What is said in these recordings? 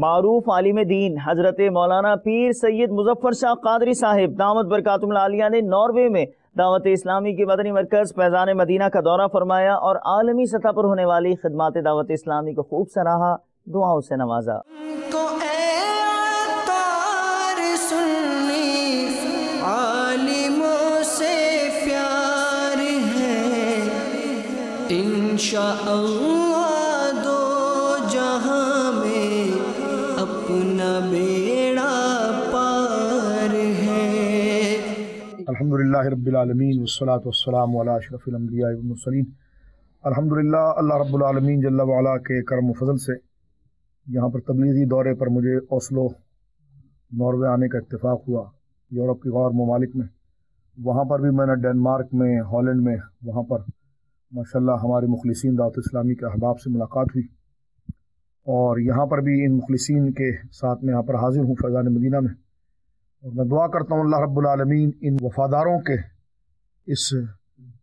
معروف عالم دین، حضرت مولانا پیر سید مظفر شاہ قادری صاحب، دعوت برکاتم العالیہ نے ناروے میں دعوت اسلامی کے مدنی مرکز فیضان مدینہ کا دورہ فرمایا اور عالمی سطح پر ہونے والی خدمات دعوت اسلامی کو خوب سراہا، دعاؤں سے نوازا۔ کو اپنا بیڑا پار ہے۔ الحمدللہ رب العالمین والصلاة والسلام علی اشرف الانبیاء والمرسلین۔ الحمدللہ اللہ رب العالمین جل وعلا کے کرم و فضل سے یہاں پر تبلیغی دورے پر مجھے اوسلو، ناروے آنے کا اتفاق ہوا یورپ کے غور ممالک میں۔ وہاں پر بھی میں نے ڈینمارک میں، ہالینڈ میں، وہاں پر ماشاءاللہ ہمارے مخلصین دعوت اسلامی کے احباب سے ملاقات ہوئی۔ اور یہاں پر بھی ان مخلصین کے ساتھ میں یہاں پر حاضر ہوں فیضان مدینہ میں۔ اور میں دعا کرتا ہوں اللہ رب العالمین ان وفاداروں کے اس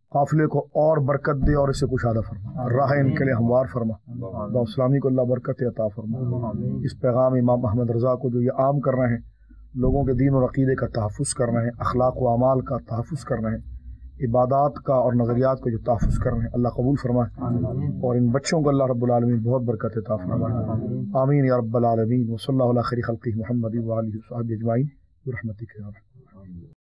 قافلے کو اور برکت دے اور اسے کشادہ فرما۔ راہ ان کے لیے ہموار فرما۔ دعوت اسلامی کو اللہ برکت عطا فرما۔ اس پیغام امام محمد رضا کو جو یہ عام کر رہے ہیں لوگوں کے دین اور عقیدے کا تحفظ کر رہے ہیں اخلاق و اعمال کا تحفظ کر رہے ہیں عبادات کا اور نظریات کا جو تحفظ کر رہے ہیں اللہ قبول فرمائے۔ اور ان بچوں کو اللہ رب العالمین بہت برکت عطا فرمائے۔ آمین۔ یا رب العالمین۔ و صلی اللہ علیہ خیر خلقی محمد و علیہ وصحبہ اجمعین۔ برحمتک یا رب۔